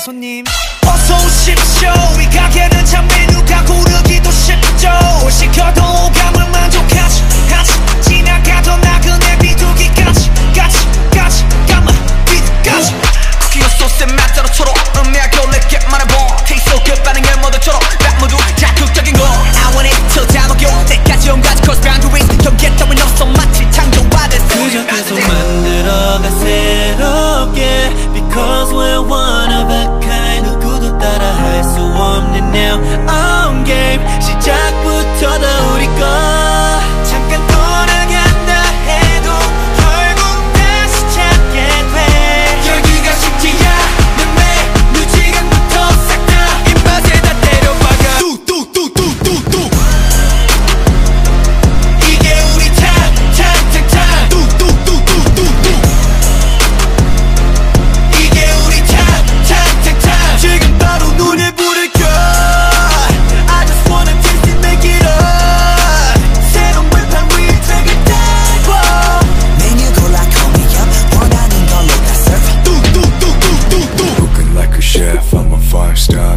손님. 어서 오십시오. 이 가게는 참 메뉴가 고르기도 쉽죠.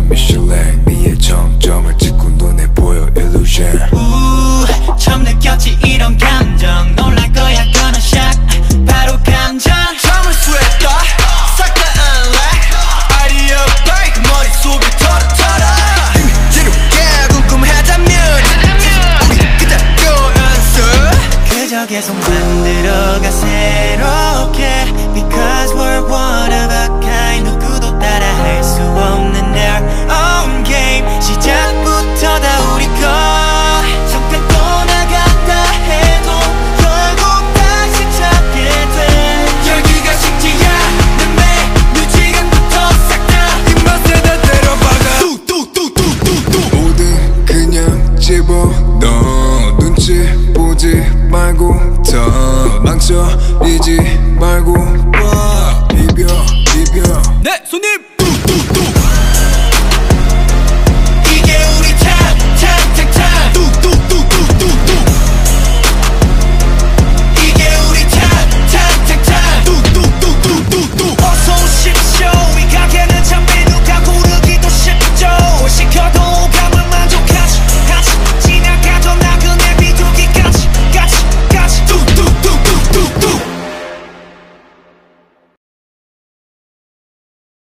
미슐랭 미의 정점을 찍고 눈에 보여 illusion. 처음 느꼈지 이런 감정. 놀랄 거야 gonna 바로 감정 점을 수했다. 싹다 unlock 아리어 break. 머릿속이 털어털어. 지루게 궁금하다면 우리 그닥 연습. 그저 계속 만들어가세. 망쳐버리지 말고 더 망쳐버리지 말고